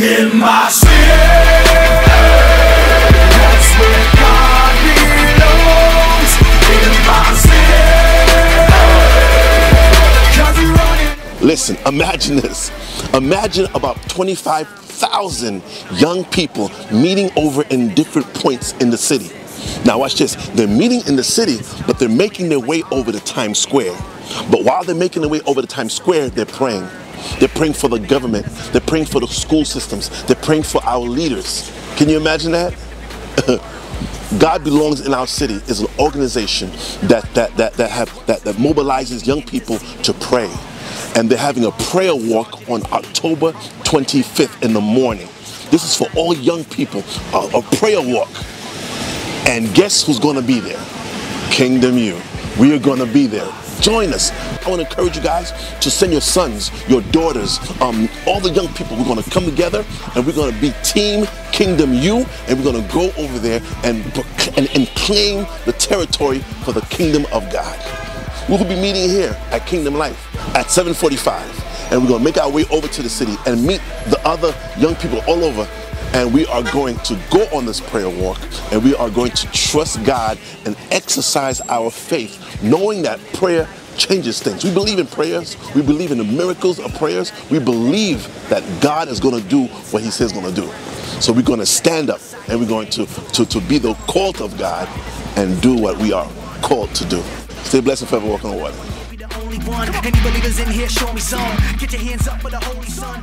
In my city, that's where God belongs. In my. Listen, imagine this. Imagine about 25,000 young people meeting over in different points in the city. Now, watch this. They're meeting in the city, but they're making their way over to Times Square. But while they're making their way over to Times Square, they're praying. They're praying for the government. They're praying for the school systems. They're praying for our leaders. Can you imagine that? God Belongs in Our City is an organization that that that that have that, that mobilizes young people to pray. And they're having a prayer walk on October 25th in the morning. This is for all young people, a, a prayer walk. And guess who's going to be there? Kingdom U. We are going to be there. Join us. I want to encourage you guys to send your sons, your daughters, um, all the young people. We're going to come together and we're going to be Team Kingdom U, and we're going to go over there and, and, and claim the territory for the kingdom of God. We will be meeting here at Kingdom Life at 7:45, and we're going to make our way over to the city and meet the other young people all over and we are going to go on this prayer walk and we are going to trust God and exercise our faith, knowing that prayer changes things. We believe in prayers, we believe in the miracles of prayers, we believe that God is going to do what He says He's going to do. So we're going to stand up and we're going to, to, to be the cult of God and do what we are called to do. Stay blessed and forever walk on the water. In here, show me some. Get your hands up for the Holy Son.